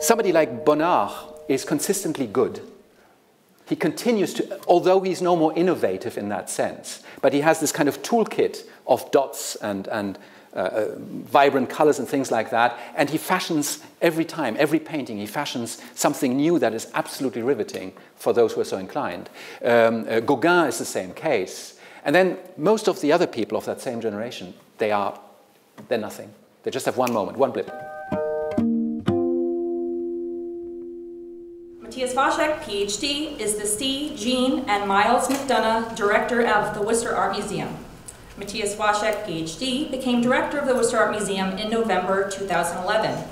somebody like Bonnard is consistently good. He continues to, although he's no more innovative in that sense, but he has this kind of toolkit of dots and, and uh, uh, vibrant colors and things like that. And he fashions every time, every painting, he fashions something new that is absolutely riveting for those who are so inclined. Um, uh, Gauguin is the same case. And then most of the other people of that same generation, they are, they're nothing. They just have one moment, one blip. Matthias Waschek, PhD, is the C. Jean and Miles McDonough Director of the Worcester Art Museum. Matthias Waschek, PhD, became director of the Worcester Art Museum in November 2011.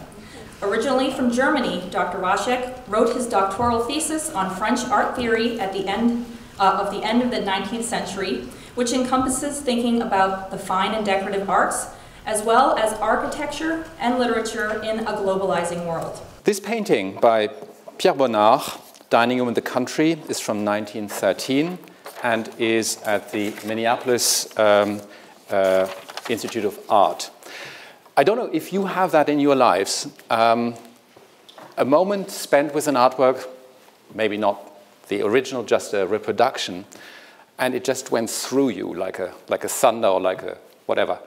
Originally from Germany, Dr. Waschek wrote his doctoral thesis on French art theory at the end uh, of the end of the 19th century, which encompasses thinking about the fine and decorative arts, as well as architecture and literature in a globalizing world. This painting by Pierre Bonnard, Dining Room in the Country, is from 1913 and is at the Minneapolis um, uh, Institute of Art. I don't know if you have that in your lives. Um, a moment spent with an artwork, maybe not the original, just a reproduction, and it just went through you like a, like a thunder or like a whatever.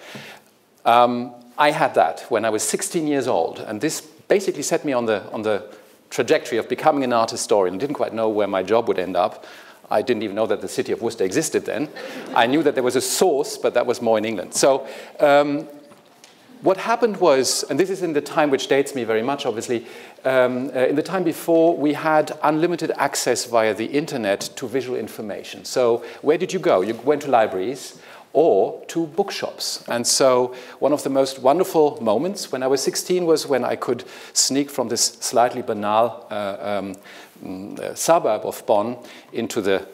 Um, I had that when I was 16 years old, and this basically set me on the, on the trajectory of becoming an art historian. Didn't quite know where my job would end up. I didn't even know that the city of Worcester existed then. I knew that there was a Worcester, but that was more in England. So um, what happened was, and this is in the time which dates me very much, obviously, um, uh, in the time before, we had unlimited access via the internet to visual information. So where did you go? You went to libraries or to bookshops. And so one of the most wonderful moments when I was 16 was when I could sneak from this slightly banal uh, um, uh, suburb of Bonn into the,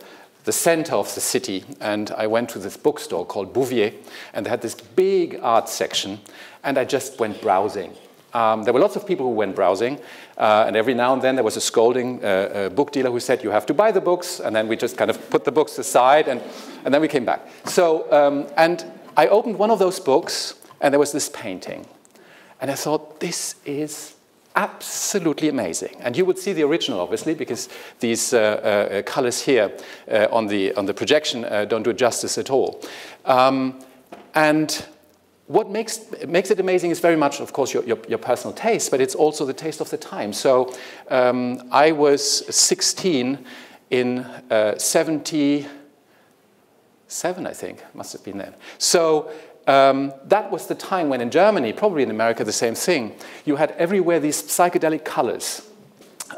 the center of the city. And I went to this bookstore called Bouvier, and they had this big art section, and I just went browsing. Um, there were lots of people who went browsing, uh, and every now and then there was a scolding uh, book dealer who said, You have to buy the books, and then we just kind of put the books aside, and, and then we came back. So, um, and I opened one of those books, and there was this painting. And I thought, This is absolutely amazing. And you would see the original, obviously, because these uh, uh, colors here uh, on, the, on the projection uh, don't do justice at all. Um, and what makes, makes it amazing is very much, of course, your, your, your, personal taste, but it's also the taste of the time. So um, I was 16 in uh, 77, I think, must have been then. So um, that was the time when in Germany, probably in America, the same thing, you had everywhere these psychedelic colors.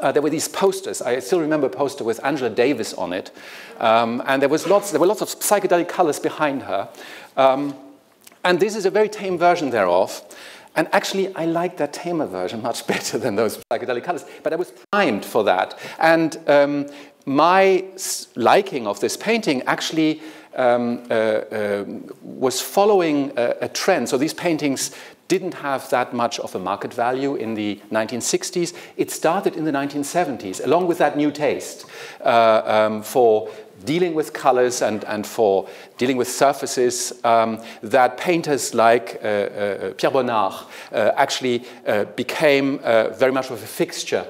Uh, there were these posters. I still remember a poster with Angela Davis on it, um, and there was lots. There were lots of psychedelic colors behind her, um, and this is a very tame version thereof. And actually, I like that tamer version much better than those psychedelic colors. But I was primed for that, and um, my liking of this painting actually um, uh, uh, was following a, a, trend. So these paintings didn't have that much of a market value in the 1960s. It started in the 1970s, along with that new taste uh, um, for dealing with colors and, and for dealing with surfaces um, that painters like uh, uh, Pierre Bonnard uh, actually became very much of a fixture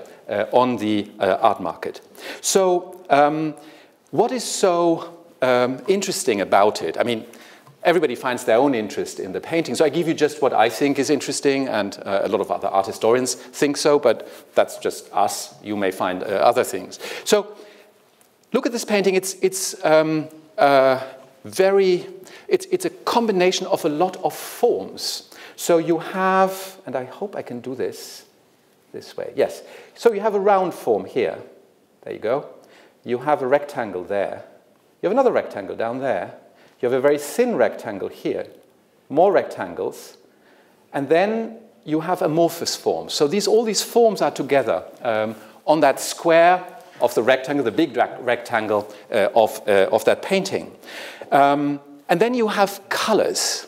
on the art market. So um, what is so um, interesting about it. I mean, everybody finds their own interest in the painting. So I give you just what I think is interesting, and uh, a lot of other art historians think so, but that's just us. You may find uh, other things. So look at this painting. It's, it's um, uh, very, it's, it's a combination of a lot of forms. So you have, and I hope I can do this this way. Yes. So you have a round form here. There you go. You have a rectangle there. You have another rectangle down there. You have a very thin rectangle here, more rectangles, and then you have amorphous forms. So these, all these forms are together um, on that square of the rectangle, the big rectangle uh, of, uh, of that painting. Um, and then you have colors.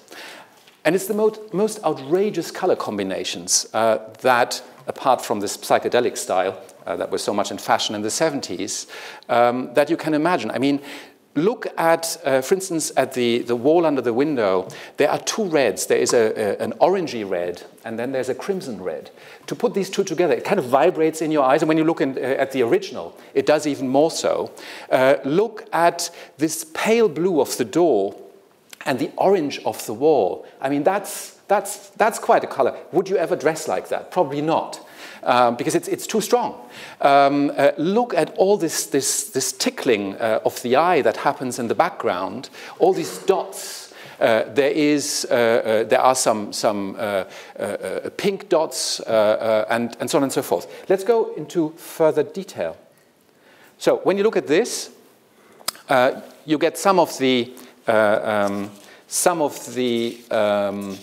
And it's the most, most outrageous color combinations uh, that, apart from this psychedelic style uh, that was so much in fashion in the 70s, um, that you can imagine. I mean, look at, uh, for instance, at the, the wall under the window, there are two reds. There is a, a, an orangey red, and then there's a crimson red. To put these two together, it kind of vibrates in your eyes, and when you look in, uh, at the original, it does even more so. Uh, look at this pale blue of the door and the orange of the wall. I mean, that's, that's, that's quite a color. Would you ever dress like that? Probably not um, because it's, it's too strong. Um, uh, look at all this, this, this tickling uh, of the eye that happens in the background, all these dots. Uh, there is, uh, uh, there are some, some uh, pink dots and, and so on and so forth. Let's go into further detail. So when you look at this, you get some of the, um, some of the um,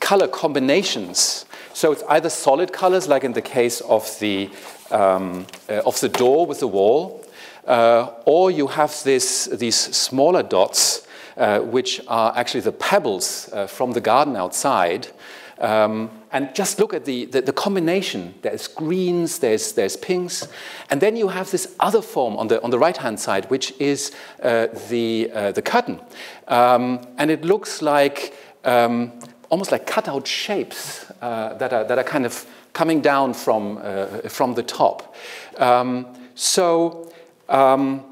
color combinations so it's either solid colors, like in the case of the, um, uh, of the door with the wall, uh, or you have this, these smaller dots, uh, which are actually the pebbles uh, from the garden outside. Um, and just look at the, the, the, combination. There's greens, there's, there's pinks. And then you have this other form on the, on the right-hand side, which is uh, the, uh, the curtain. Um, and it looks like um, almost like cutout shapes uh, that, are, that are kind of coming down from, uh, from the top. Um, so um,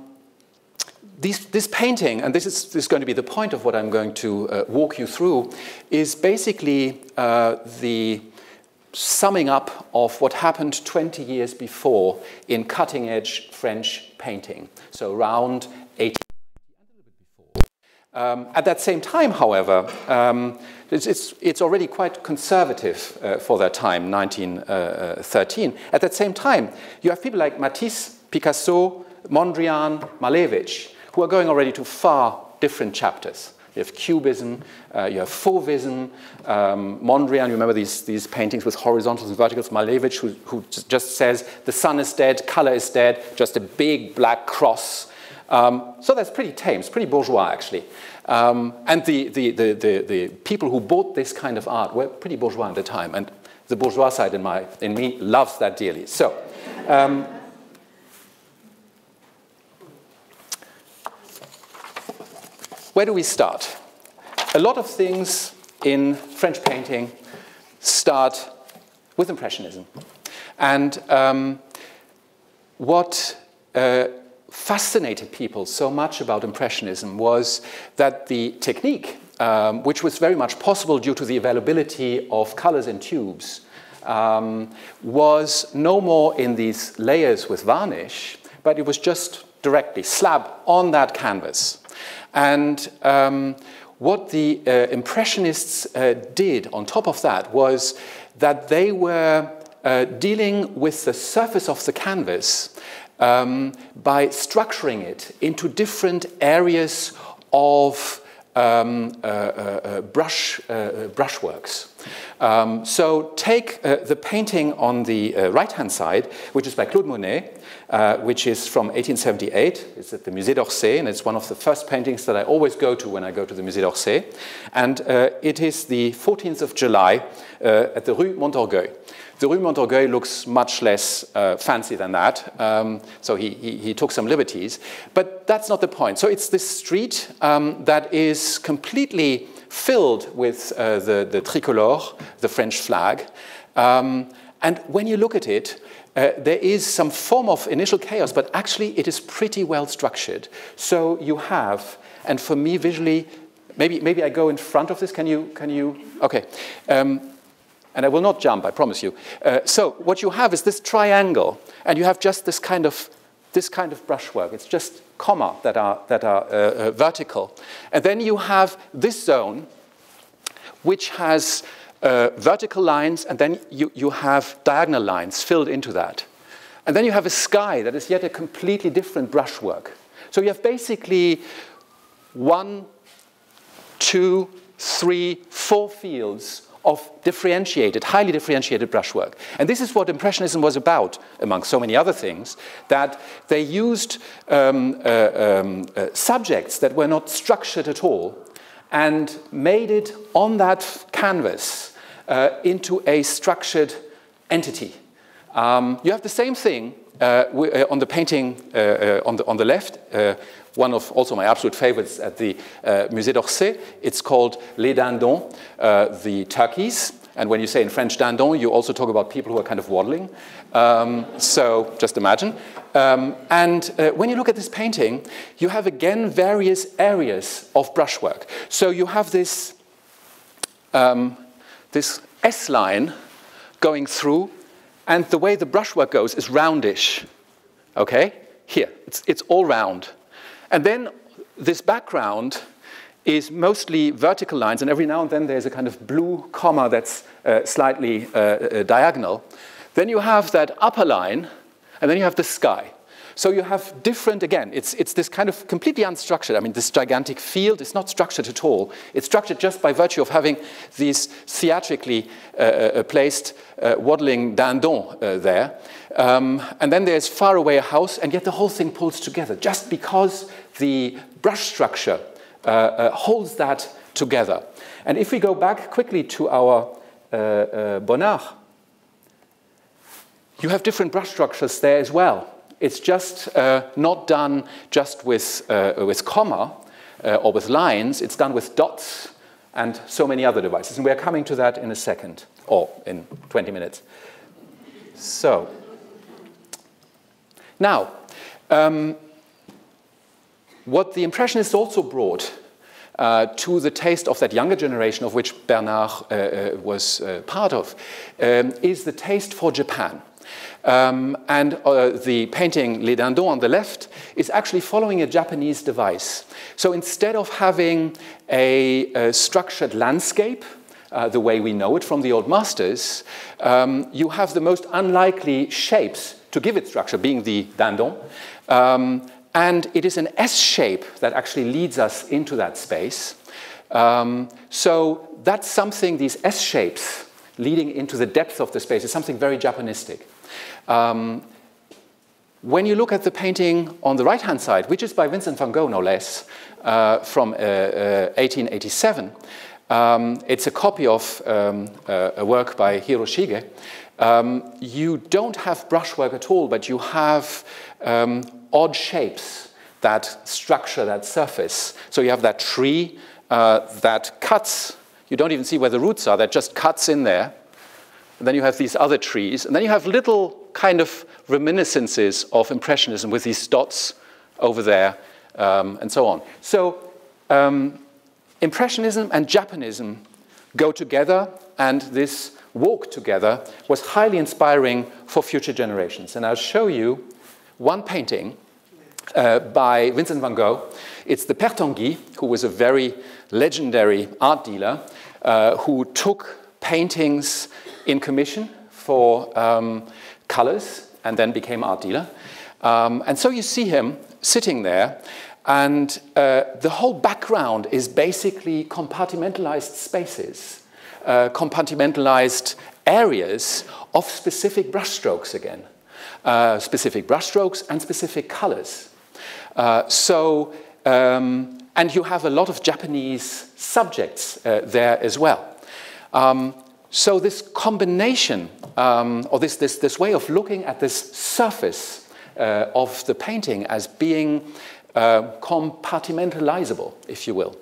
these, this painting, and this is, this is, going to be the point of what I'm going to uh, walk you through, is basically uh, the summing up of what happened 20 years before in cutting edge French painting. So around 18. Um, at that same time, however, um, it's, it's, it's, already quite conservative uh, for that time, 1913. Uh, At that same time, you have people like Matisse, Picasso, Mondrian, Malevich, who are going already to far different chapters. You have Cubism, uh, you have Fauvism, um, Mondrian, you remember these, these paintings with horizontals and verticals, Malevich, who, who just says the sun is dead, color is dead, just a big black cross. Um, so that's pretty tame, it's pretty bourgeois actually. Um, and the, the, the, the, the people who bought this kind of art were pretty bourgeois at the time, and the bourgeois side in, my, in me loves that dearly. So, um, where do we start? A lot of things in French painting start with Impressionism. And um, what uh, fascinated people so much about Impressionism was that the technique, um, which was very much possible due to the availability of colors in tubes, um, was no more in these layers with varnish, but it was just directly slab on that canvas. And um, what the uh, Impressionists uh, did on top of that was that they were uh, dealing with the surface of the canvas um, by structuring it into different areas of um, uh, uh, uh brush, uh, uh, brushworks. Um, so take uh, the painting on the right-hand side, which is by Claude Monet, which is from 1878. It's at the Musée d'Orsay, and it's one of the first paintings that I always go to when I go to the Musée d'Orsay. And it is the 14th of July at the Rue Montorgueil. The Rue Montorgueil looks much less uh, fancy than that, um, so he, he, he, took some liberties. But that's not the point. So it's this street um, that is completely filled with uh, the, the tricolore, the French flag. Um, and when you look at it, uh, there is some form of initial chaos, but actually it is pretty well structured. So you have, and for me visually, maybe, maybe I go in front of this. Can you, can you, okay. Um, and I will not jump, I promise you. Uh, so what you have is this triangle, and you have just this kind of, this kind of brushwork. It's just comma that are, that are uh, uh, vertical. And then you have this zone, which has uh, vertical lines, and then you, you have diagonal lines filled into that. And then you have a sky that is yet a completely different brushwork. So you have basically one, two, three, four fields of differentiated, highly differentiated brushwork. And this is what Impressionism was about, among so many other things, that they used um, uh, um, uh, subjects that were not structured at all and made it on that canvas uh, into a structured entity. Um, you have the same thing uh, uh on the painting uh, uh, on, the, on the left, one of also my absolute favorites at the Musée d'Orsay. It's called Les Dindons, the turkeys. And when you say in French dindon, you also talk about people who are kind of waddling. Um, so just imagine. Um, and uh, when you look at this painting, you have again various areas of brushwork. So you have this, um, this S line going through, and the way the brushwork goes is roundish. Okay? Here, it's, it's all round. And then this background is mostly vertical lines, and every now and then there's a kind of blue comma that's uh, slightly uh, uh, diagonal. Then you have that upper line, and then you have the sky. So you have different, again, it's, it's this kind of completely unstructured. I mean, this gigantic field is not structured at all. It's structured just by virtue of having these theatrically uh, uh, placed uh, waddling dindons uh, there. Um, and then there's far away a house, and yet the whole thing pulls together just because the brush structure uh, uh, holds that together. And if we go back quickly to our Bonnard, you have different brush structures there as well. It's just uh, not done just with, uh, with comma uh, or with lines, it's done with dots and so many other devices. And we're coming to that in a second, or in 20 minutes. So, now, um, what the Impressionists also brought uh, to the taste of that younger generation of which Bernard uh, uh, was uh, part of um, is the taste for Japan. Um, and uh, the painting Les Dindons on the left is actually following a Japanese device. So instead of having a, a structured landscape, uh, the way we know it from the old masters, um, you have the most unlikely shapes to give it structure, being the dindon. Um, and it is an S shape that actually leads us into that space. Um, so that's something, these S shapes leading into the depth of the space, is something very Japanistic. Um, when you look at the painting on the right-hand side, which is by Vincent van Gogh, no less, uh, from uh, uh, 1887, um, it's a copy of um, uh, a work by Hiroshige. Um, you don't have brushwork at all, but you have um, odd shapes that structure that surface. So you have that tree uh, that cuts, you don't even see where the roots are, that just cuts in there. And then you have these other trees, and then you have little kind of reminiscences of Impressionism with these dots over there um, and so on. So um, Impressionism and Japanism go together, and this walk together was highly inspiring for future generations. And I'll show you one painting uh, by Vincent van Gogh. It's the Père Tanguy, who was a very legendary art dealer, uh, who took paintings in commission for um, colors and then became art dealer. Um, and so you see him sitting there, and uh, the whole background is basically compartmentalized spaces, uh, compartmentalized areas of specific brushstrokes again, uh, specific brushstrokes and specific colors. Uh, so, um, and you have a lot of Japanese subjects uh, there as well. Um, so this combination, um, or this, this, this way of looking at this surface uh, of the painting as being uh, compartmentalizable, if you will,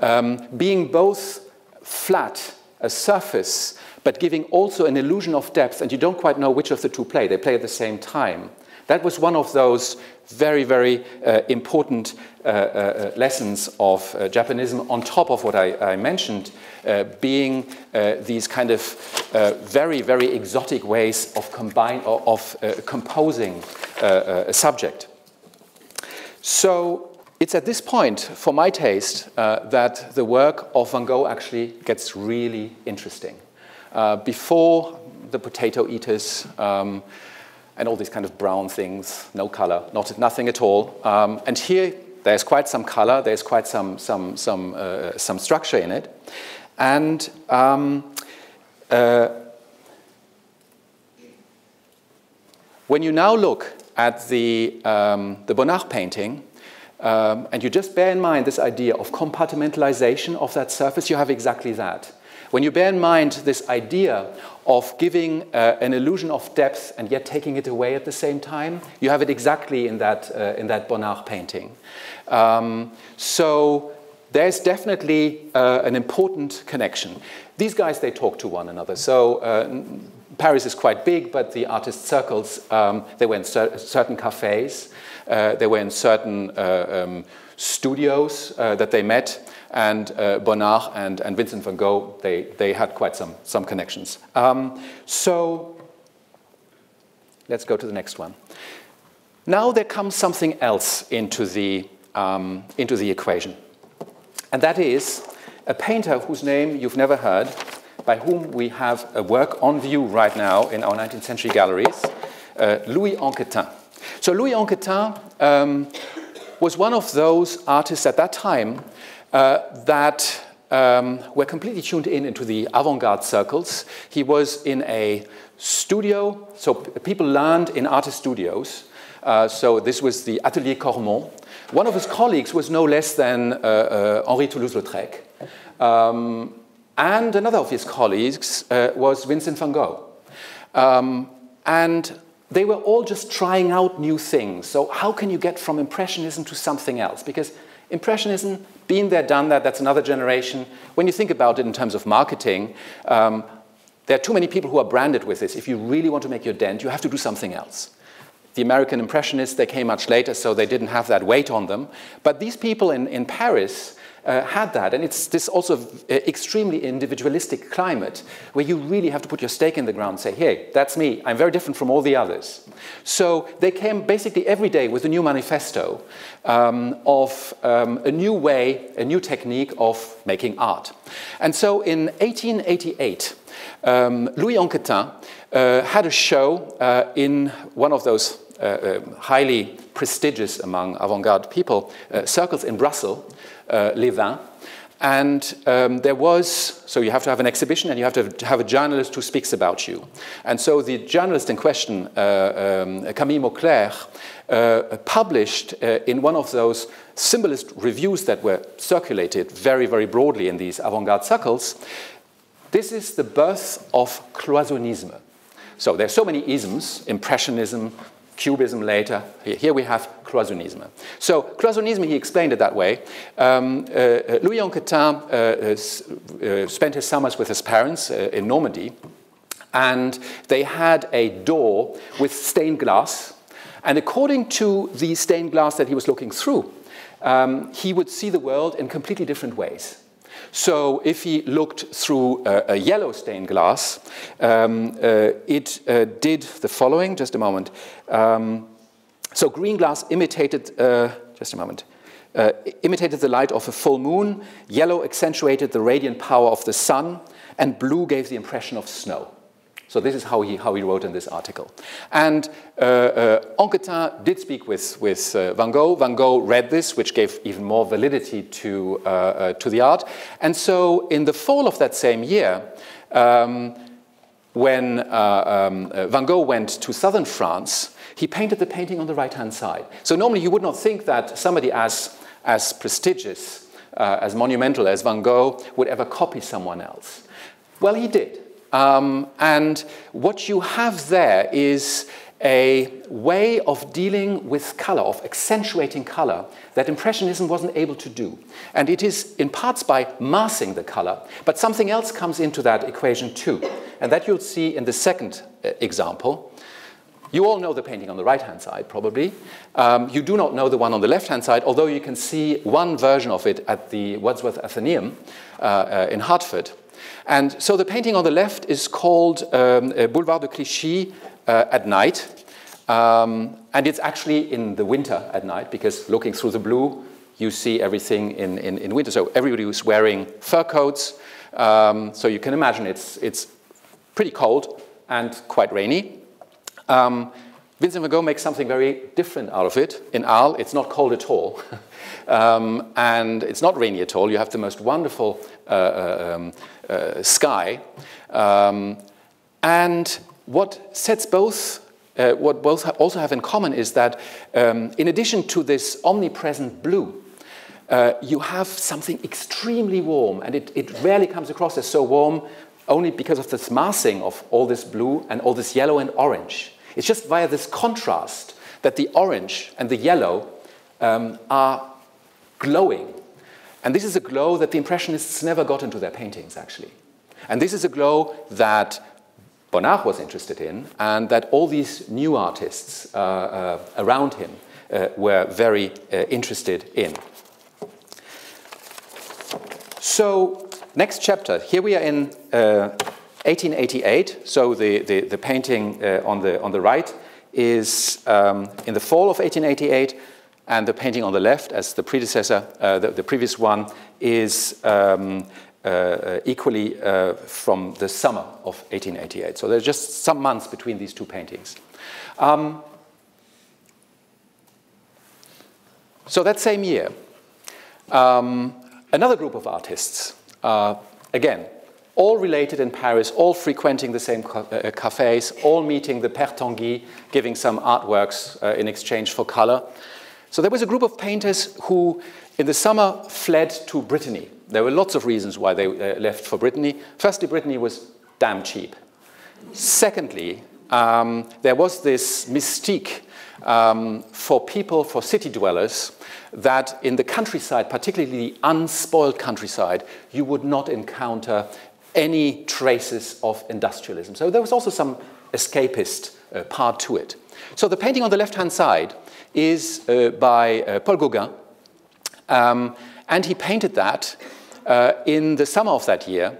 um, being both flat, a surface, but giving also an illusion of depth, and you don't quite know which of the two play. They play at the same time. That was one of those very, very uh, important uh, uh, lessons of uh, Japanism on top of what I, I mentioned, uh, being uh, these kind of very, very exotic ways of, combine, of composing a subject. So it's at this point, for my taste, that the work of Van Gogh actually gets really interesting. before the potato eaters, um, and all these kind of brown things, no color, not, nothing at all. Um, and here, there's quite some color, there's quite some, some, some, uh, some structure in it. And um, uh, when you now look at the, um, the Bonnard painting, um, and you just bear in mind this idea of compartmentalization of that surface, you have exactly that. When you bear in mind this idea of giving uh, an illusion of depth and yet taking it away at the same time, you have it exactly in that, uh, in that Bonnard painting. Um, so there's definitely uh, an important connection. These guys, they talk to one another. So uh, Paris is quite big, but the artist circles, um, they were in cer certain cafes, uh, they were in certain uh, um, studios that they met, and uh, Bonnard and, and Vincent van Gogh, they, they had quite some, some connections. Um, so let's go to the next one. Now there comes something else into the, um, into the equation. And that is a painter whose name you've never heard, by whom we have a work on view right now in our 19th century galleries, uh, Louis Anquetin. So Louis Anquetin um, was one of those artists at that time that um, were completely tuned in into the avant-garde circles. He was in a studio, so people learned in artist studios. Uh, so this was the Atelier Cormon. One of his colleagues was no less than uh, uh Henri Toulouse-Lautrec. Um, and another of his colleagues uh, was Vincent van Gogh. Um, and they were all just trying out new things. So how can you get from Impressionism to something else? Because Impressionism, been there, done that, that's another generation. When you think about it in terms of marketing, um, there are too many people who are branded with this. If you really want to make your dent, you have to do something else. The American Impressionists, they came much later, so they didn't have that weight on them. But these people in, in Paris, uh, had that. And it's this also uh, extremely individualistic climate where you really have to put your stake in the ground and say, hey, that's me. I'm very different from all the others. So they came basically every day with a new manifesto um, of um, a new way, a new technique of making art. And so in 1888, um, Louis Anquetin uh, had a show uh, in one of those uh, uh highly prestigious among avant-garde people uh, circles in Brussels uh, Les Vingt. And um, there was, so you have to have an exhibition and you have to have a journalist who speaks about you. And so the journalist in question, uh, um, Camille Mauclair, uh, published uh, in one of those symbolist reviews that were circulated very, very broadly in these avant garde circles. This is the birth of cloisonnisme. So there's so many isms, impressionism, Cubism later. Here we have Cloisonnisme. So Cloisonnisme, he explained it that way. Um, uh, uh Louis Anquetin uh, uh, spent his summers with his parents uh, in Normandy, and they had a door with stained glass. And according to the stained glass that he was looking through, um, he would see the world in completely different ways. So if he looked through a, yellow stained glass, um, uh, it uh, did the following. Just a moment. Um, so green glass imitated, uh, just a moment, uh, imitated the light of a full moon, yellow accentuated the radiant power of the sun, and blue gave the impression of snow. So this is how he, how he wrote in this article. And uh, uh, Anquetin did speak with, with uh, Van Gogh. Van Gogh read this, which gave even more validity to, uh, uh, to the art. And so in the fall of that same year, um, when uh, um, Van Gogh went to southern France, he painted the painting on the right-hand side. So normally you would not think that somebody as, as prestigious, as monumental as Van Gogh would ever copy someone else. Well, he did. Um, and what you have there is a way of dealing with color, of accentuating color, that Impressionism wasn't able to do. And it is in parts by massing the color, but something else comes into that equation too. And that you'll see in the second uh, example. You all know the painting on the right-hand side, probably. Um, you do not know the one on the left-hand side, although you can see one version of it at the Wadsworth Atheneum uh, uh, in Hartford. And so the painting on the left is called um, uh, Boulevard de Clichy uh, at night. Um, and it's actually in the winter at night because looking through the blue, you see everything in, in, in winter. So everybody was wearing fur coats. Um, so you can imagine it's, it's pretty cold and quite rainy. Um, Vincent van Gogh makes something very different out of it. In Arles, it's not cold at all. um, and it's not rainy at all. You have the most wonderful uh, uh um, sky. Um, and what sets both uh, what both also have in common is that um, in addition to this omnipresent blue, uh, you have something extremely warm, and it, it rarely comes across as so warm only because of this massing of all this blue and all this yellow and orange. It's just via this contrast that the orange and the yellow um, are glowing. And this is a glow that the Impressionists never got into their paintings, actually. And this is a glow that Bonnard was interested in, and that all these new artists uh, uh, around him uh, were very uh, interested in. So, next chapter. Here we are in 1888. Uh, so, the, the, the painting uh, on, the, on the right is um, in the fall of 1888, and the painting on the left, as the predecessor, the, the, previous one, is um, uh, uh, equally uh, from the summer of 1888. So there's just some months between these two paintings. Um, so that same year, um, another group of artists, uh, again, all related in Paris, all frequenting the same uh, cafes, all meeting the Père Tanguy, giving some artworks uh, in exchange for color. So there was a group of painters who, in the summer, fled to Brittany there were lots of reasons why they uh, left for Brittany. Firstly, Brittany was damn cheap. Secondly, um, there was this mystique um, for people, for city dwellers, that in the countryside, particularly the unspoiled countryside, you would not encounter any traces of industrialism. So there was also some escapist uh, part to it. So the painting on the left-hand side is uh, by uh, Paul Gauguin, um, and he painted that uh, in the summer of that year.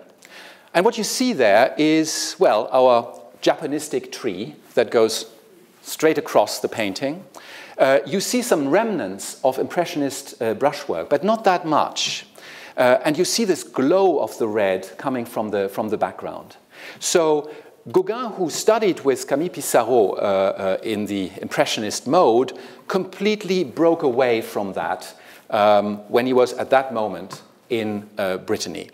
And what you see there is, well, our Japonistic tree that goes straight across the painting. Uh, you see some remnants of Impressionist uh, brushwork, but not that much. And you see this glow of the red coming from the, from the background. So Gauguin, who studied with Camille Pissarro uh, uh, in the Impressionist mode, completely broke away from that um, when he was at that moment in uh, Brittany.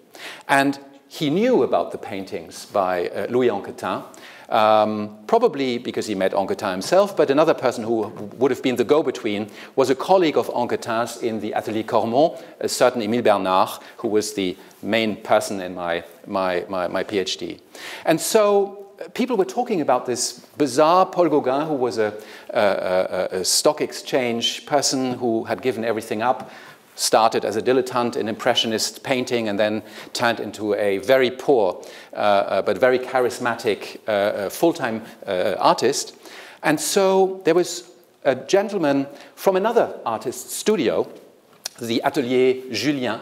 And he knew about the paintings by uh, Louis Anquetin, um, probably because he met Anquetin himself, but another person who would have been the go-between was a colleague of Anquetin's in the Atelier Cormon, a certain Émile Bernard, who was the main person in my, my, my, my PhD. And so uh, people were talking about this bizarre Paul Gauguin, who was a, a, a, stock exchange person who had given everything up, started as a dilettante in Impressionist painting and then turned into a very poor uh, uh, but very charismatic uh, uh full-time uh, artist. And so there was a gentleman from another artist's studio, the Atelier Julian,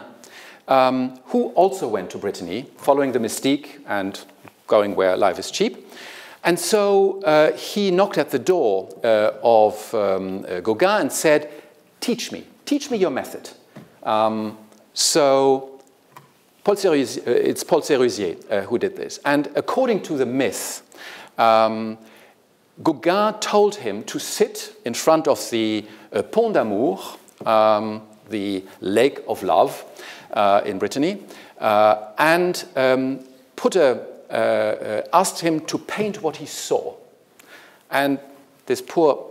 um, who also went to Brittany, following the mystique and going where life is cheap. And so uh, he knocked at the door of um, Gauguin and said, teach me, teach me your method. Um, so Paul uh, it's Paul Sérusier uh, who did this. And according to the myth, um, Gauguin told him to sit in front of the uh, Pont d'Amour, um, the Lake of Love uh, in Brittany, uh, and um, put a, uh, asked him to paint what he saw. And this poor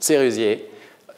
Sérusier,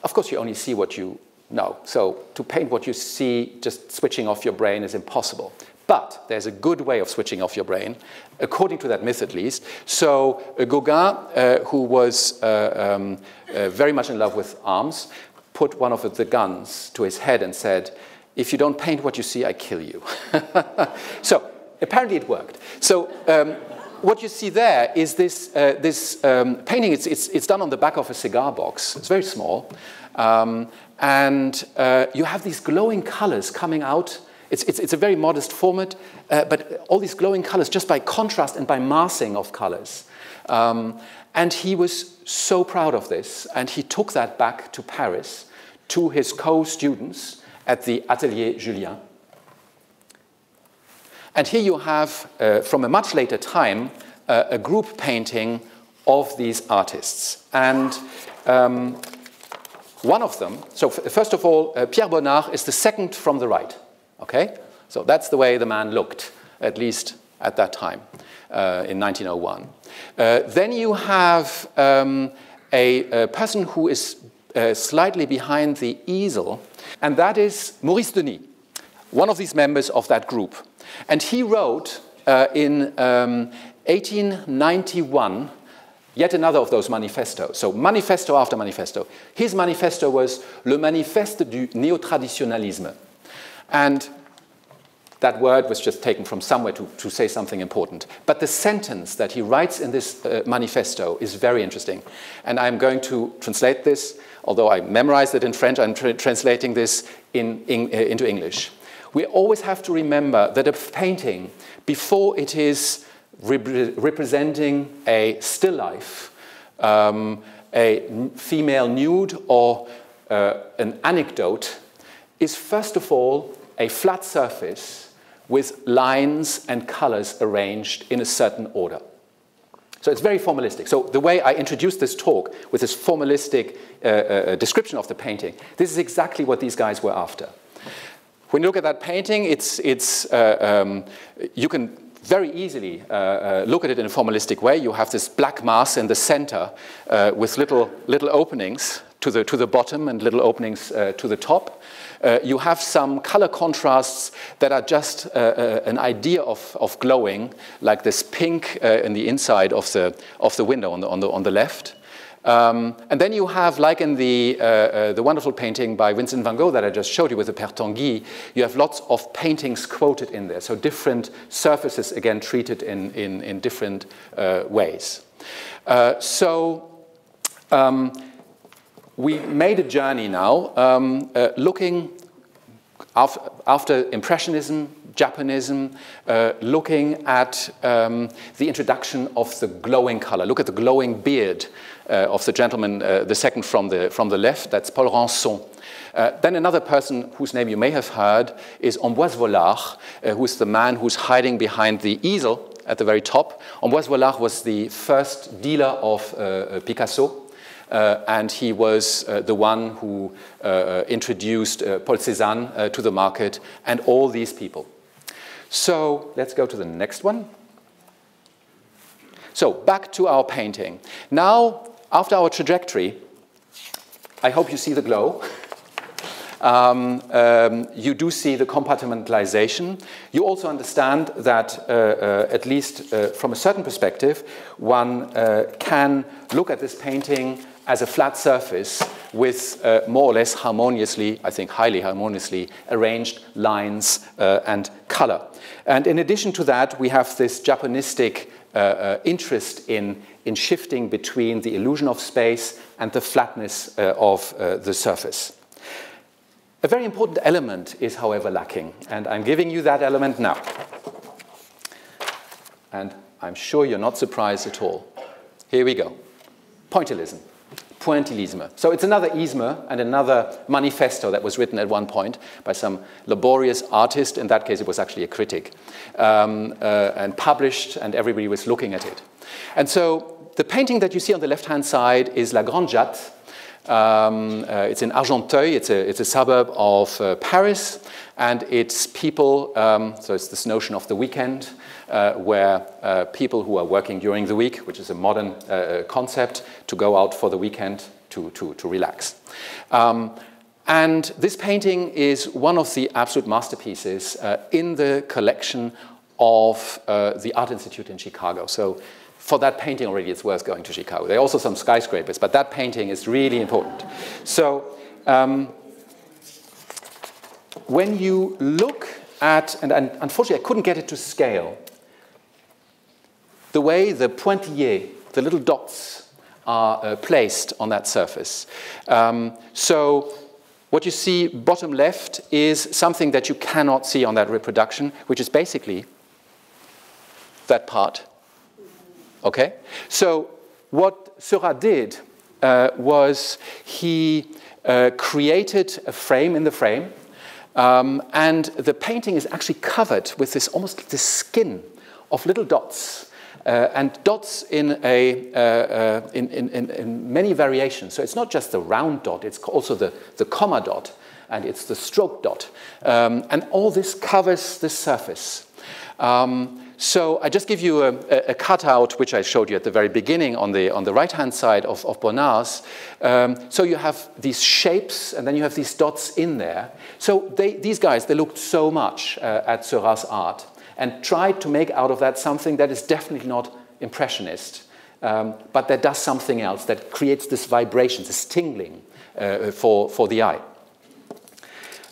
of course, you only see what you no. So to paint what you see, just switching off your brain is impossible. But there's a good way of switching off your brain, according to that myth at least. So uh, Gauguin, uh, who was uh, um, uh, very much in love with arms, put one of the guns to his head and said, if you don't paint what you see, I kill you. so apparently it worked. So um, what you see there is this, uh, this um, painting. It's, it's, it's, done on the back of a cigar box. It's very small. Um, and uh, you have these glowing colors coming out. It's, it's, it's a very modest format, uh, but all these glowing colors just by contrast and by massing of colors. Um, and he was so proud of this, and he took that back to Paris to his co-students at the Atelier Julian. And here you have, uh, from a much later time, uh, a group painting of these artists. And um, one of them, so first of all, uh, Pierre Bonnard is the second from the right. Okay? So that's the way the man looked, at least at that time, uh, in 1901. Uh, then you have um, a, a, person who is uh, slightly behind the easel, And that is Maurice Denis, one of these members of that group. And he wrote uh, in um, 1891 yet another of those manifestos. So manifesto after manifesto. His manifesto was Le Manifeste du Néotraditionalisme. And that word was just taken from somewhere to, to say something important. But the sentence that he writes in this uh, manifesto is very interesting. And I'm going to translate this, although I memorized it in French, I'm tra translating this in, in, uh, into English. We always have to remember that a painting, before it is rep representing a still life, um, a female nude, or uh, an anecdote, is first of all a flat surface with lines and colors arranged in a certain order. So it's very formalistic. So the way I introduced this talk with this formalistic uh, uh, description of the painting, this is exactly what these guys were after. When you look at that painting, it's, it's, uh, um, you can very easily uh, uh, look at it in a formalistic way. You have this black mass in the center uh, with little, little openings to the, to the bottom and little openings uh, to the top. Uh, you have some color contrasts that are just uh, an idea of, of glowing, like this pink in the inside of the, of the window on the, on the, on the left. Um, and then you have, like in the, uh, uh, the wonderful painting by Vincent van Gogh that I just showed you with the Père Tanguy, you have lots of paintings quoted in there. So different surfaces, again, treated in, in, in different uh, ways. Uh, so um, we made a journey now um, uh, looking after, after Impressionism, Japonism, uh, looking at um, the introduction of the glowing color. Look at the glowing beard uh, of the gentleman, uh, the second from the, from the left, that's Paul Ranson. Uh, then another person whose name you may have heard is Ambroise Vollard, uh, who's the man who's hiding behind the easel at the very top. Ambroise Vollard was the first dealer of uh, Picasso, uh, and he was uh, the one who uh, introduced Paul Cézanne to the market and all these people. So let's go to the next one. So back to our painting. Now after our trajectory, I hope you see the glow. Um, um, you do see the compartmentalization. You also understand that, uh, uh, at least uh, from a certain perspective, one uh, can look at this painting as a flat surface with uh, more or less harmoniously, I think highly harmoniously, arranged lines uh, and color. And in addition to that, we have this Japonistic interest in in shifting between the illusion of space and the flatness uh, of uh, the surface. A very important element is, however, lacking, and I'm giving you that element now. And I'm sure you're not surprised at all. Here we go. Pointillism. Pointillisme. So it's another isme and another manifesto that was written at one point by some laborious artist. In that case, it was actually a critic, um, uh, and published, and everybody was looking at it. And so the painting that you see on the left-hand side is La Grande Jatte. Um, uh, it's in Argenteuil, it's a, it's a suburb of uh, Paris, and it's people, um, so it's this notion of the weekend, uh, where uh, people who are working during the week, which is a modern uh, uh, concept, to go out for the weekend to, to, to relax. Um, and this painting is one of the absolute masterpieces in the collection of the Art Institute in Chicago. So for that painting already, it's worth going to Chicago. There are also some skyscrapers, but that painting is really important. So um, when you look at, and, and, unfortunately I couldn't get it to scale, the way the pointillés, the little dots, are uh, placed on that surface. Um, so what you see bottom left is something that you cannot see on that reproduction, which is basically that part Okay? So what Seurat did uh, was he uh, created a frame in the frame, um, and the painting is actually covered with this almost this skin of little dots. Uh, and dots in, a, uh, uh, in, in, in, many variations. So it's not just the round dot, it's also the, the comma dot, and it's the stroke dot. Um, and all this covers the surface. Um, so I just give you a, a, cutout, which I showed you at the very beginning on the, on the right-hand side of, of Bonnard's. Um, so you have these shapes, and then you have these dots in there. So they, these guys, they looked so much uh, at Seurat's art and tried to make out of that something that is definitely not impressionist, um, but that does something else, that creates this vibration, this tingling uh, for, for the eye.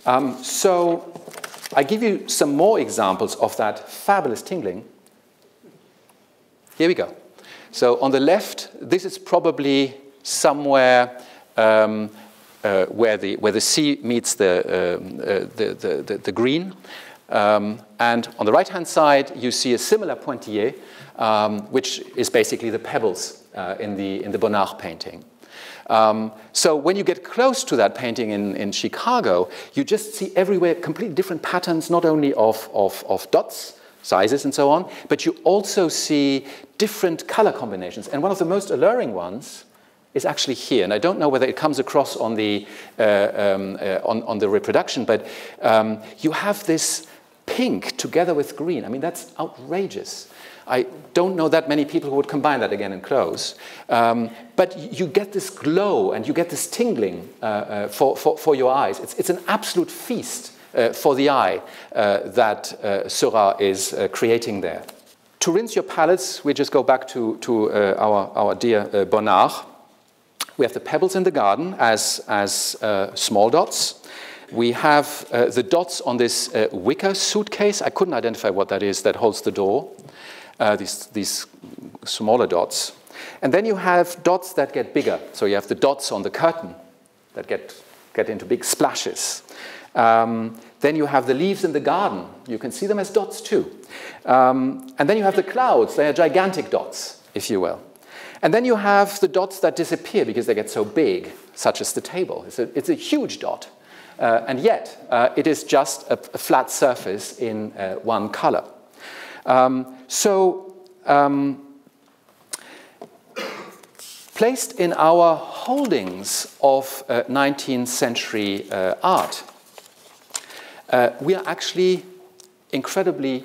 Um, so I give you some more examples of that fabulous tingling. Here we go. So on the left, this is probably somewhere um, uh, where, the, where the sea meets the, um, uh, the, the, the, the, green. Um, and on the right-hand side, you see a similar pointillé, um, which is basically the pebbles uh, in, the, in the Bonnard painting. Um, so when you get close to that painting in, in Chicago, you just see everywhere completely different patterns, not only of, of, of dots, sizes and so on, but you also see different color combinations. And one of the most alluring ones is actually here. And I don't know whether it comes across on the, uh, um, uh, on, on, the reproduction, but um, you have this pink together with green. I mean, that's outrageous. I don't know that many people who would combine that again in clothes. Um, but you get this glow and you get this tingling uh, uh, for, for, for, your eyes. It's, it's an absolute feast uh, for the eye uh, that uh, is uh, creating there. To rinse your palettes, we just go back to, to our, our dear Bonnard. We have the pebbles in the garden as, as small dots. We have the dots on this wicker suitcase. I couldn't identify what that is that holds the door uh, these, these smaller dots. And then you have dots that get bigger. So you have the dots on the curtain that get, get into big splashes. Um, then you have the leaves in the garden. You can see them as dots too. Um, and then you have the clouds. They are gigantic dots, if you will. And then you have the dots that disappear because they get so big, such as the table. It's a, it's a huge dot. Uh, and yet, uh, it is just a, a flat surface in uh, one color. Um, so, um, placed in our holdings of uh, 19th century uh, art, uh, we are actually incredibly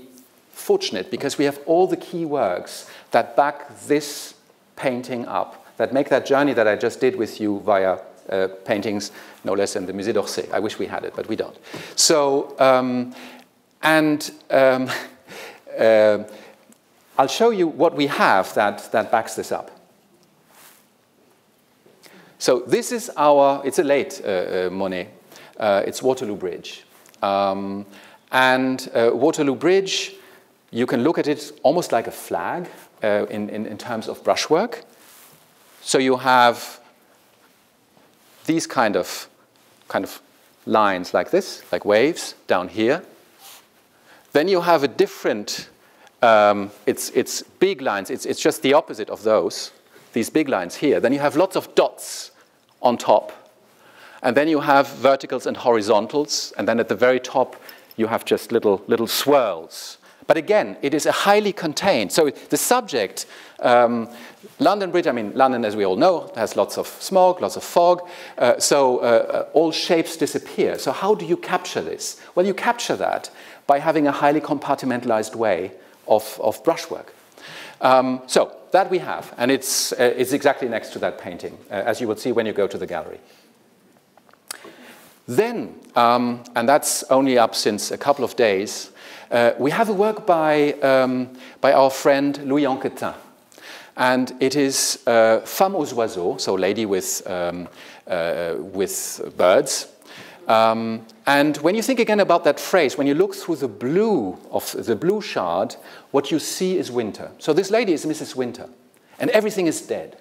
fortunate because we have all the key works that back this painting up, that make that journey that I just did with you via uh, paintings, no less than the Musée d'Orsay. I wish we had it, but we don't. So, um, and um, uh, I'll show you what we have that, that backs this up. So this is our, it's a late uh, uh, Monet. Uh, it's Waterloo Bridge. Um, and Waterloo Bridge, you can look at it almost like a flag in, in, in terms of brushwork. So you have these kind of, kind of lines like this, like waves down here. Then you have a different um, it's, it's big lines. It's, it's just the opposite of those, these big lines here. Then you have lots of dots on top. And then you have verticals and horizontals. And then at the very top, you have just little, little swirls. But again, it is a highly contained. So the subject, um, London Bridge, I mean, London, as we all know, has lots of smog, lots of fog. Uh, so uh, uh, all shapes disappear. So how do you capture this? Well, you capture that by having a highly compartmentalized way of, of brushwork. Um, so that we have, and it's, uh, it's exactly next to that painting, uh, as you will see when you go to the gallery. Then, um, and that's only up since a couple of days, uh, we have a work by, um, by our friend Louis Anquetin. And it is uh, Femme aux oiseaux, so lady with, um, uh, with birds. Um, and when you think again about that phrase, when you look through the blue of the blue shard, what you see is winter. So this lady is Mrs. Winter, and everything is dead.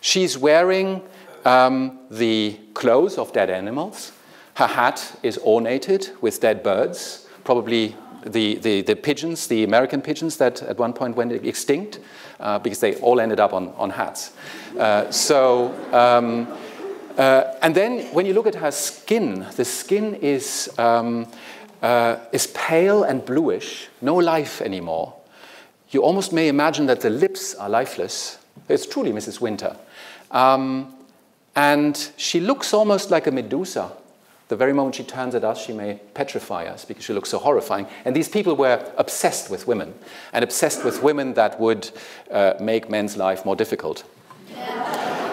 She's wearing um, the clothes of dead animals. Her hat is ornated with dead birds, probably the, the, the pigeons, the American pigeons that at one point went extinct, uh, because they all ended up on, on hats. Uh, so, um, uh, and then when you look at her skin, the skin is, um, uh, is pale and bluish, no life anymore. You almost may imagine that the lips are lifeless. It's truly Mrs. Winter. Um, and she looks almost like a Medusa The very moment she turns at us, she may petrify us because she looks so horrifying. And these people were obsessed with women, and obsessed with women that would uh, make men's life more difficult.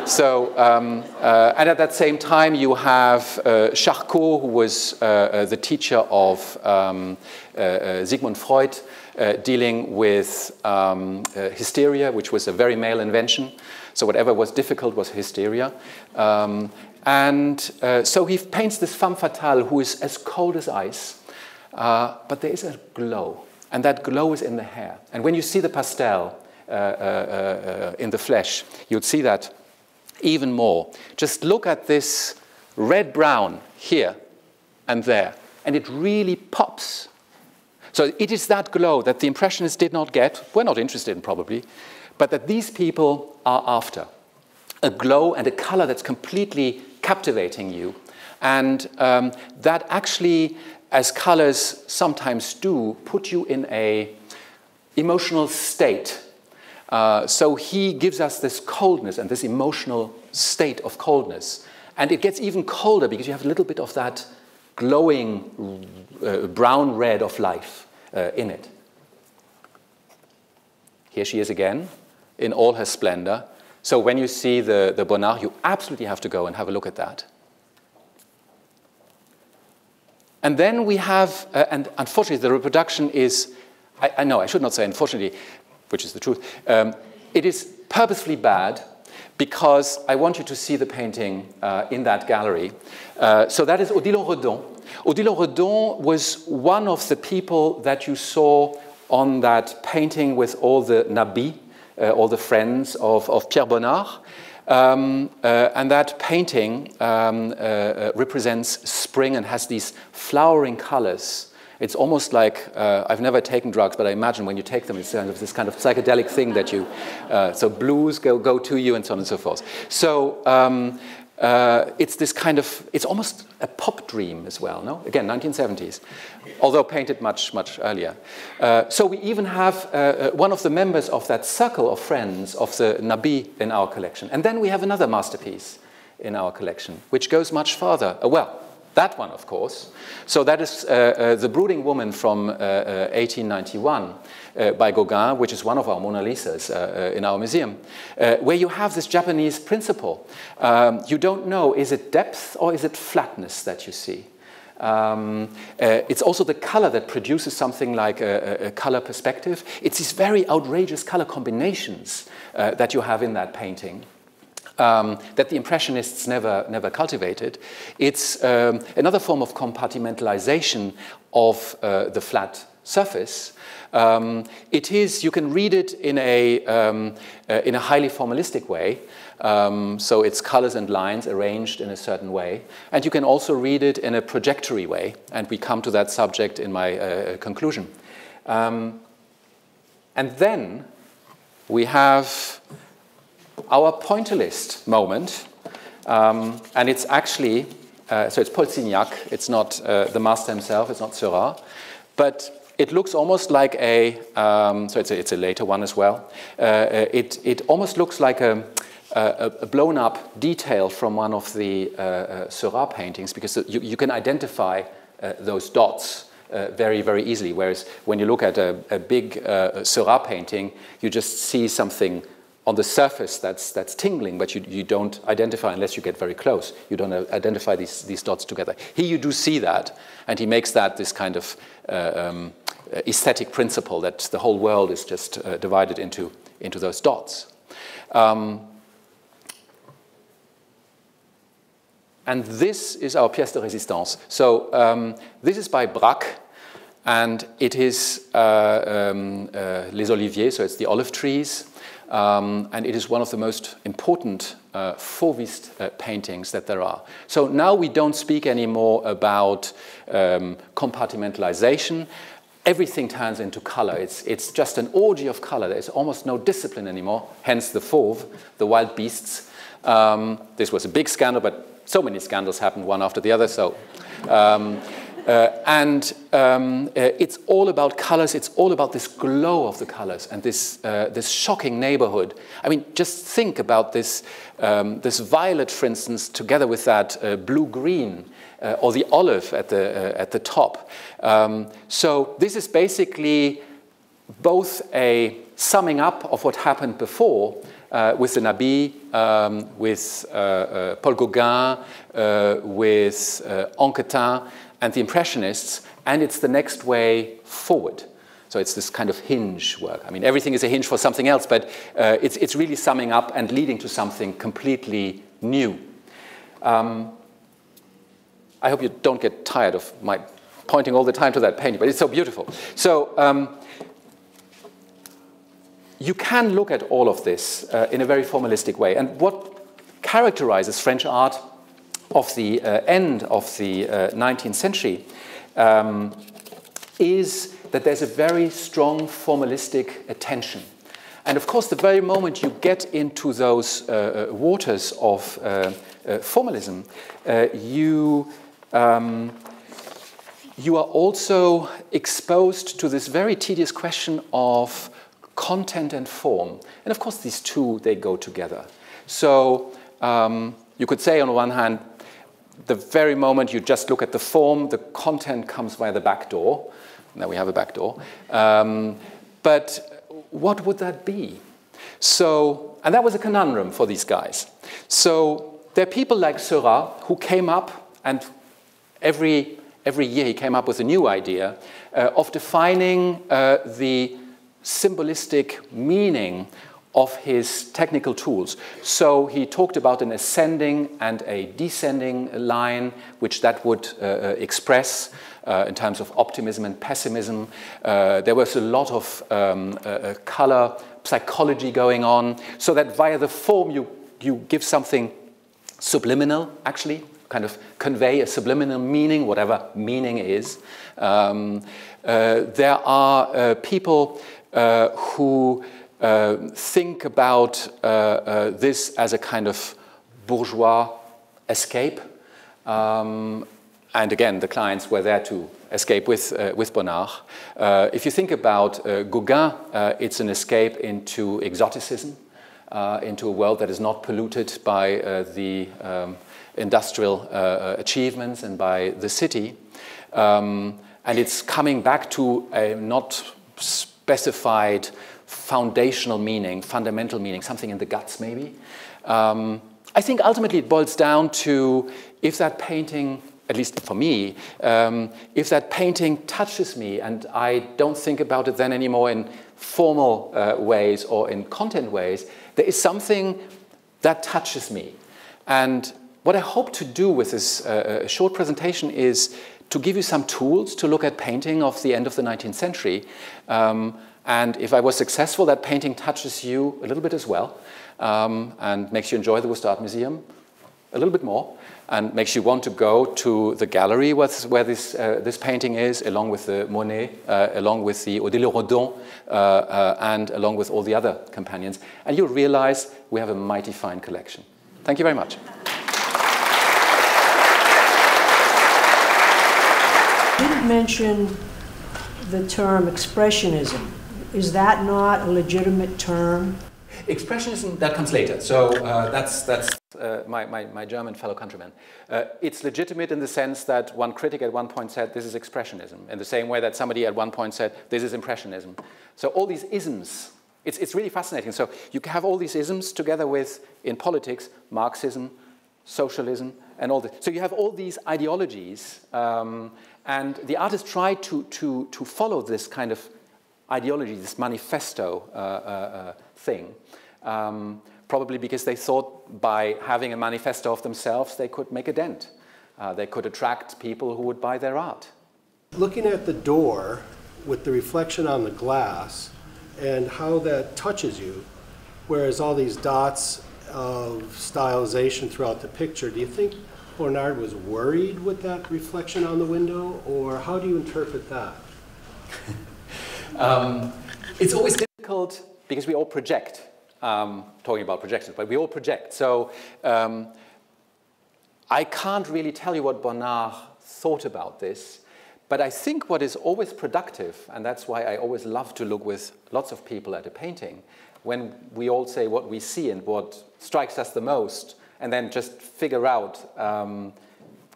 So, um, uh, and at that same time, you have uh, Charcot, who was uh, uh the teacher of um, uh, uh, Sigmund Freud, dealing with um, hysteria, which was a very male invention. So, whatever was difficult was hysteria. Um, and uh, so he paints this femme fatale who is as cold as ice, uh, but there is a glow. And that glow is in the hair. And when you see the pastel uh, in the flesh, you'd see that even more. Just look at this red brown here and there, and it really pops. So it is that glow that the Impressionists did not get, we're not interested in probably, but that these people are after. A glow and a color that's completely captivating you. And um, that actually, as colors sometimes do, put you in a emotional state uh, so he gives us this coldness and this emotional state of coldness. And it gets even colder because you have a little bit of that glowing uh, brown red of life uh, in it. Here she is again in all her splendor. So when you see the, the Bonnard, you absolutely have to go and have a look at that. And then we have, uh, and unfortunately, the reproduction is, I, I know, I should not say unfortunately, which is the truth. Um, it is purposefully bad because I want you to see the painting uh, in that gallery. Uh, so that is Odilon Redon. Odilon Redon was one of the people that you saw on that painting with all the nabis, all the friends of, of Pierre Bonnard. Um, uh, and that painting um, uh, uh, represents spring and has these flowering colors it's almost like uh, I've never taken drugs, but I imagine when you take them, it's kind of this kind of psychedelic thing that you. Uh, so blues go go to you, and so on and so forth. So. Um, uh, it's this kind of, it's almost a pop dream as well, no? Again, 1970s, although painted much, much earlier. Uh, so we even have uh, uh, one of the members of that circle of friends of the Nabi in our collection. And then we have another masterpiece in our collection, which goes much farther. Uh, well, that one, of course. So that is uh, uh, The Brooding Woman from 1891 uh, uh, by Gauguin, which is one of our Mona Lisas uh, in our museum, where you have this Japanese principle. Um, you don't know, is it depth or is it flatness that you see? Um, uh, it's also the color that produces something like a, a, color perspective. It's these very outrageous color combinations uh, that you have in that painting um, that the Impressionists never, never cultivated. It's um, another form of compartmentalization of uh, the flat surface. Um, it is, you can read it in a, um, uh, in a highly formalistic way. Um, so it's colors and lines arranged in a certain way. And you can also read it in a projectory way. And we come to that subject in my uh, conclusion. Um, and then we have our pointillist moment, um, and it's actually, uh, so it's Paul Signac, it's not uh, the master himself, it's not Seurat, but it looks almost like a, um, so it's a, it's a, later one as well, uh, uh it, it almost looks like a, a, a, blown up detail from one of the uh, uh, Seurat paintings because you, you can identify those dots uh, very, very easily. Whereas when you look at a, a big uh, Seurat painting, you just see something on the surface that's, that's tingling, but you, you don't identify unless you get very close. You don't identify these, these dots together. Here you do see that, and he makes that this kind of uh, um, aesthetic principle that the whole world is just uh, divided into, into those dots. Um, and this is our pièce de résistance. So um, this is by Braque, and it is uh, um, uh, Les Oliviers, so it's the olive trees. Um, and it is one of the most important uh, Fauvist uh, paintings that there are. So now we don't speak anymore about um, compartmentalization. Everything turns into color. It's, it's just an orgy of color. There's almost no discipline anymore, hence the Fauve, the wild beasts. Um, this was a big scandal, but so many scandals happened one after the other. So um, uh, and um, uh, it's all about colors, it's all about this glow of the colors and this, uh, this shocking neighborhood. I mean, just think about this, um, this violet, for instance, together with that uh, blue green. uh, or the olive at the, uh, at the top. Um, so this is basically both a summing up of what happened before uh, with the Nabi, um, with uh, uh, Paul Gauguin, with uh, Anquetin, and the Impressionists, and it's the next way forward. So it's this kind of hinge work. I mean, everything is a hinge for something else, but uh, it's, it's really summing up and leading to something completely new. Um, I hope you don't get tired of my pointing all the time to that painting, but it's so beautiful. So um, you can look at all of this uh, in a very formalistic way. And what characterizes French art of the uh, end of the uh, 19th century um, is that there's a very strong formalistic attention. And of course, the very moment you get into those uh, uh, waters of uh, formalism, you um, you are also exposed to this very tedious question of content and form. And of course, these two, they go together. So um, you could say, on one hand, the very moment you just look at the form, the content comes via the back door. Now we have a back door. Um, but what would that be? So, and that was a conundrum for these guys. So there are people like Seurat who came up and every, every year he came up with a new idea uh, of defining uh, the symbolistic meaning of his technical tools. So he talked about an ascending and a descending line, which that would uh, uh express uh, in terms of optimism and pessimism. Uh, there was a lot of um, uh, uh color psychology going on, so that via the form you, you give something subliminal, actually, kind of convey a subliminal meaning, whatever meaning is. Um, there are people who think about uh, this as a kind of bourgeois escape. Um, and again, the clients were there to escape with, uh, with Bonnard. Uh, if you think about uh, Gauguin, it's an escape into exoticism, into a world that is not polluted by the um, industrial achievements and by the city. Um, and it's coming back to a not specified foundational meaning, fundamental meaning, something in the guts maybe. Um, I think ultimately it boils down to if that painting, at least for me, um, if that painting touches me and I don't think about it then anymore in formal uh, ways or in content ways, there is something that touches me. And what I hope to do with this uh, uh short presentation is to give you some tools to look at painting of the end of the 19th century. Um, and if I was successful, that painting touches you a little bit as well um, and makes you enjoy the Art Museum a little bit more and makes you want to go to the gallery where this, uh, this painting is, along with the Monet, uh, along with the Odilon Redon, uh, uh, and along with all the other companions. And you'll realize we have a mighty fine collection. Thank you very much. didn't mention the term expressionism. Is that not a legitimate term? Expressionism, that comes later. So uh, that's, that's uh, my, my, my, German fellow countryman. Uh, it's legitimate in the sense that one critic at one point said this is expressionism, in the same way that somebody at one point said this is impressionism. So all these isms, it's, it's really fascinating. So you have all these isms together with, in politics, Marxism, socialism, and all this. So you have all these ideologies um, and the artists tried to, to, to follow this kind of ideology, this manifesto uh, uh, uh, thing, um, probably because they thought by having a manifesto of themselves, they could make a dent. Uh, they could attract people who would buy their art. Looking at the door with the reflection on the glass and how that touches you, whereas all these dots of stylization throughout the picture, do you think Bonnard was worried with that reflection on the window, or how do you interpret that? um, it's always difficult because we all project, um, talking about projections, but we all project. So um, I can't really tell you what Bonnard thought about this, but I think what is always productive, and that's why I always love to look with lots of people at a painting, when we all say what we see and what strikes us the most, and then just figure out um,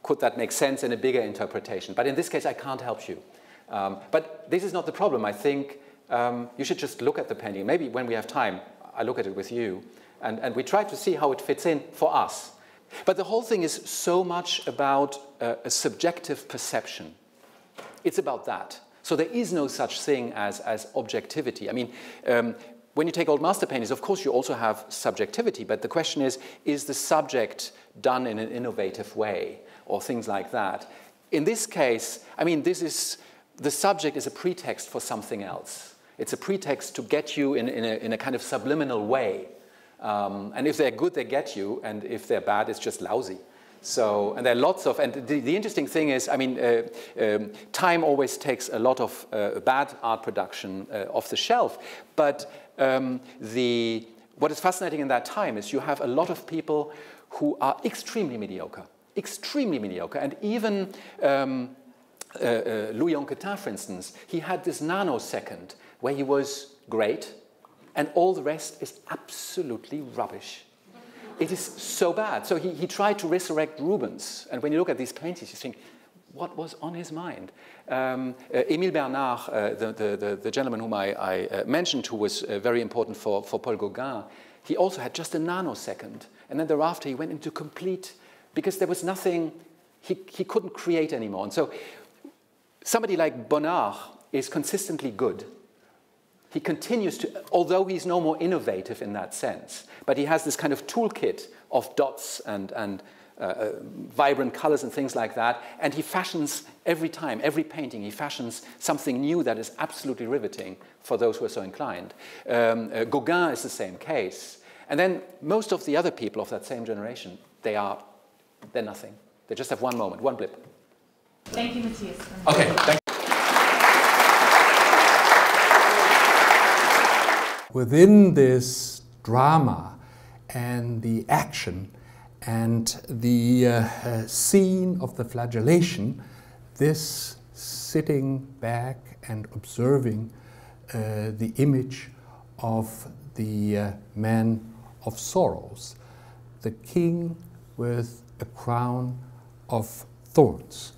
could that make sense in a bigger interpretation? But in this case, I can't help you. Um, but this is not the problem. I think um, you should just look at the painting. Maybe when we have time, I look at it with you, and, and we try to see how it fits in for us. But the whole thing is so much about uh, a subjective perception. It's about that. So there is no such thing as, as objectivity. I mean, um, when you take old master paintings, of course, you also have subjectivity, but the question is is the subject done in an innovative way or things like that? In this case, I mean, this is the subject is a pretext for something else. It's a pretext to get you in, in, a, in a kind of subliminal way. Um, and if they're good, they get you, and if they're bad, it's just lousy. So, and there are lots of, and the, the interesting thing is, I mean, uh, um, time always takes a lot of uh, bad art production uh, off the shelf, but um, the, what is fascinating in that time is you have a lot of people who are extremely mediocre, extremely mediocre, and even um, uh, uh, Louis Anquetin, for instance, he had this nanosecond where he was great, and all the rest is absolutely rubbish. It is so bad. So he, he tried to resurrect Rubens. And when you look at these paintings, you think, what was on his mind? Um, uh, Émile Bernard, uh, the, the, the, the, gentleman whom I, I uh, mentioned, who was uh, very important for, for Paul Gauguin, he also had just a nanosecond. And then thereafter, he went into complete, because there was nothing, he, he couldn't create anymore. And so somebody like Bonnard is consistently good he continues to, although he's no more innovative in that sense, but he has this kind of toolkit of dots and, and uh, uh, vibrant colors and things like that. And he fashions every time, every painting, he fashions something new that is absolutely riveting for those who are so inclined. Um, uh, Gauguin is the same case. And then most of the other people of that same generation, they are, they're nothing. They just have one moment, one blip. Thank you, Matthias. Okay, thank within this drama and the action and the uh, uh, scene of the flagellation, this sitting back and observing uh, the image of the uh, man of sorrows, the king with a crown of thorns.